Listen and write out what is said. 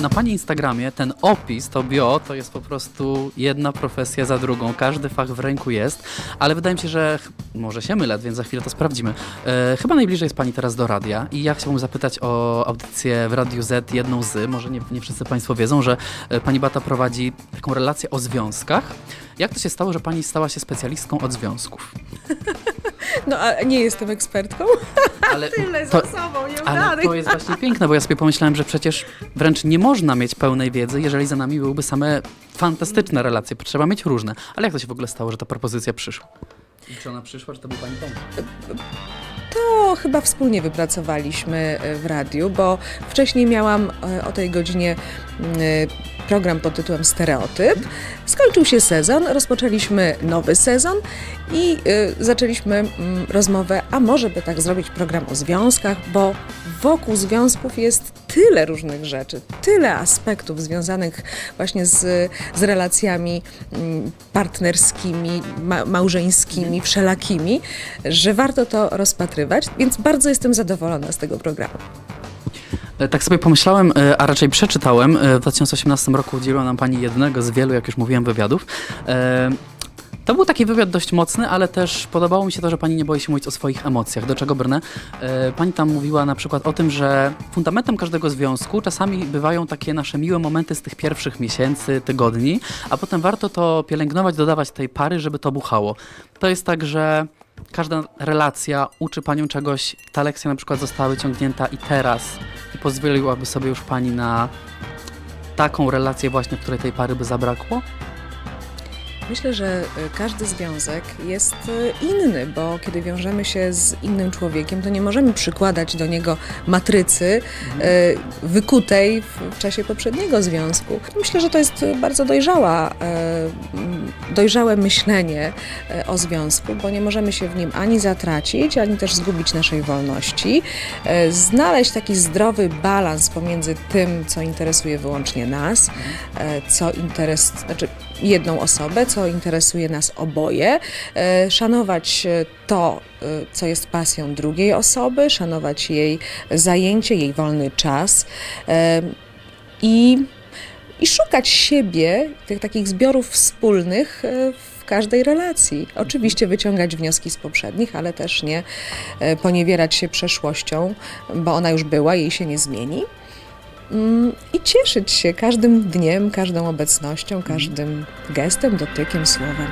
na Pani Instagramie ten opis, to bio, to jest po prostu jedna profesja za drugą. Każdy fach w ręku jest, ale wydaje mi się, że może się mylę, więc za chwilę to sprawdzimy. E, chyba najbliżej jest Pani teraz do radia i ja chciałbym zapytać o audycję w Radiu Z, jedną z, może nie, nie wszyscy Państwo wiedzą, że e, Pani Bata prowadzi taką relację o związkach. Jak to się stało, że Pani stała się specjalistką od związków? No, a nie jestem ekspertką. Ale Tyle to, za sobą ale nieudanych. to jest właśnie piękne, bo ja sobie pomyślałem, że przecież wręcz nie można mieć pełnej wiedzy, jeżeli za nami byłyby same fantastyczne relacje. Trzeba mieć różne. Ale jak to się w ogóle stało, że ta propozycja przyszła? I czy ona przyszła, czy to był Pani pomysł? To chyba wspólnie wypracowaliśmy e, w radiu, bo wcześniej miałam e, o tej godzinie mm, e, program pod tytułem Stereotyp. Skończył się sezon, rozpoczęliśmy nowy sezon i zaczęliśmy mm, rozmowę, a może by tak zrobić program o związkach, bo wokół związków jest tyle różnych rzeczy, tyle aspektów związanych właśnie z, z relacjami mm, partnerskimi, ma, małżeńskimi, wszelakimi, że warto to rozpatrywać, więc bardzo jestem zadowolona z tego programu. E, Tak sobie pomyślałem, e, a raczej przeczytałem. e, W 2018 roku udzieliła nam Pani jednego z wielu, jak już mówiłem, wywiadów. To był taki wywiad dość mocny, ale też podobało mi się to, że Pani nie boi się mówić o swoich emocjach. Do czego brnę? E, Pani tam mówiła na przykład o tym, że fundamentem każdego związku czasami bywają takie nasze miłe momenty z tych pierwszych miesięcy, tygodni, a potem warto to pielęgnować, dodawać tej pary, żeby to buchało. To jest tak, że każda relacja uczy Panią czegoś. Ta lekcja na przykład została wyciągnięta i teraz i pozwoliłaby sobie już Pani na taką relację właśnie, w której tej pary by zabrakło? Myślę, że y, każdy związek jest y, inny, bo kiedy wiążemy się z innym człowiekiem, to nie możemy przykładać do niego matrycy y, wykutej w czasie poprzedniego związku. Myślę, że to jest bardzo dojrzała, dojrzałe myślenie o związku, bo nie możemy się w nim ani zatracić, ani też zgubić naszej wolności. Znaleźć taki zdrowy balans pomiędzy tym, co interesuje wyłącznie nas, y, co interes, znaczy jedną osobę, co interesuje nas oboje, e, szanować e, to, e, co jest pasją drugiej osoby, szanować jej zajęcie, jej wolny czas i, i szukać siebie, tych takich zbiorów wspólnych w każdej relacji. Oczywiście wyciągać wnioski z poprzednich, ale też nie poniewierać się przeszłością, bo ona już była, jej się nie zmieni. Mm, I cieszyć się każdym dniem, każdą obecnością, każdym gestem, dotykiem, słowem.